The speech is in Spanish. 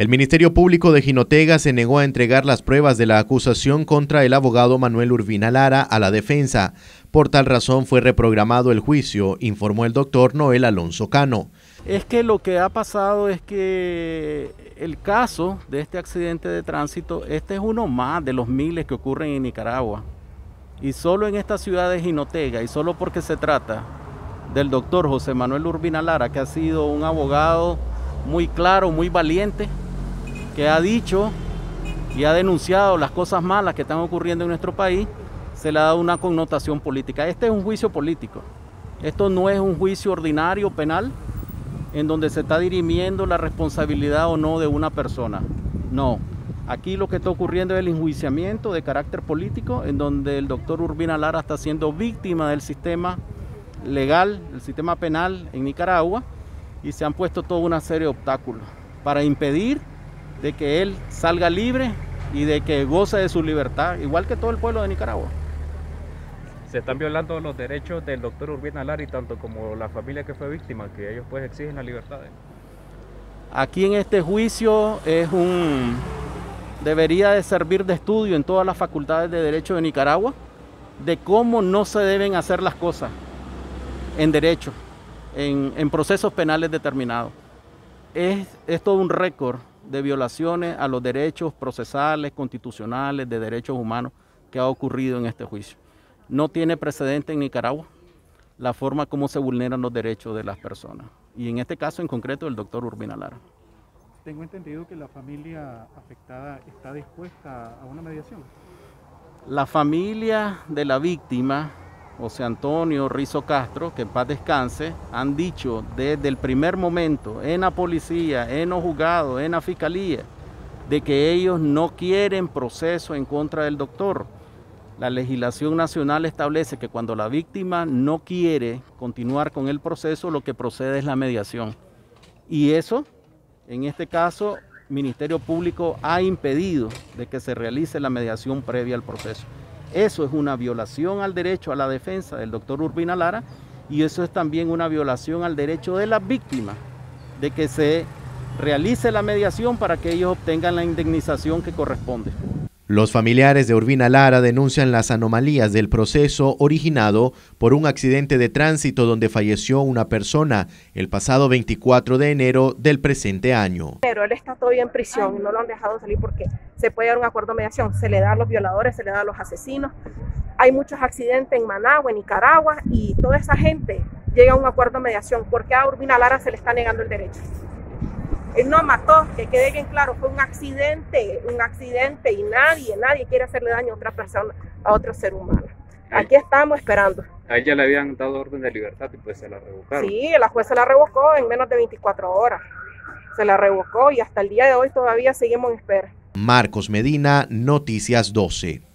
El Ministerio Público de Jinotega se negó a entregar las pruebas de la acusación contra el abogado Manuel Urbina Lara a la defensa. Por tal razón fue reprogramado el juicio, informó el doctor Noel Alonso Cano. Es que lo que ha pasado es que el caso de este accidente de tránsito, este es uno más de los miles que ocurren en Nicaragua. Y solo en esta ciudad de Jinotega, y solo porque se trata del doctor José Manuel Urbina Lara, que ha sido un abogado muy claro, muy valiente, que ha dicho y ha denunciado las cosas malas que están ocurriendo en nuestro país, se le ha dado una connotación política. Este es un juicio político. Esto no es un juicio ordinario penal en donde se está dirimiendo la responsabilidad o no de una persona. No. Aquí lo que está ocurriendo es el enjuiciamiento de carácter político en donde el doctor Urbina Lara está siendo víctima del sistema legal, el sistema penal en Nicaragua y se han puesto toda una serie de obstáculos para impedir de que él salga libre y de que goce de su libertad, igual que todo el pueblo de Nicaragua. Se están violando los derechos del doctor Urbina Lari, tanto como la familia que fue víctima, que ellos pues exigen la libertad. Aquí en este juicio es un debería de servir de estudio en todas las facultades de derecho de Nicaragua de cómo no se deben hacer las cosas en derecho, en, en procesos penales determinados. Es, es todo un récord de violaciones a los derechos procesales, constitucionales, de derechos humanos que ha ocurrido en este juicio. No tiene precedente en Nicaragua la forma como se vulneran los derechos de las personas. Y en este caso en concreto el doctor Urbina Lara. Tengo entendido que la familia afectada está dispuesta a una mediación. La familia de la víctima José Antonio Rizo Castro, que en paz descanse, han dicho desde el primer momento en la policía, en los juzgados, en la fiscalía, de que ellos no quieren proceso en contra del doctor. La legislación nacional establece que cuando la víctima no quiere continuar con el proceso, lo que procede es la mediación. Y eso, en este caso, Ministerio Público ha impedido de que se realice la mediación previa al proceso. Eso es una violación al derecho a la defensa del doctor Urbina Lara y eso es también una violación al derecho de las víctimas de que se realice la mediación para que ellos obtengan la indemnización que corresponde. Los familiares de Urbina Lara denuncian las anomalías del proceso originado por un accidente de tránsito donde falleció una persona el pasado 24 de enero del presente año. Pero él está todavía en prisión, no lo han dejado salir porque se puede dar un acuerdo de mediación, se le da a los violadores, se le da a los asesinos. Hay muchos accidentes en Managua, en Nicaragua y toda esa gente llega a un acuerdo de mediación porque a Urbina Lara se le está negando el derecho. Él no mató, que quede bien claro, fue un accidente, un accidente y nadie, nadie quiere hacerle daño a otra persona, a otro ser humano. Aquí estamos esperando. A ella le habían dado orden de libertad y pues se la revocaron. Sí, la jueza la revocó en menos de 24 horas. Se la revocó y hasta el día de hoy todavía seguimos en espera. Marcos Medina, Noticias 12.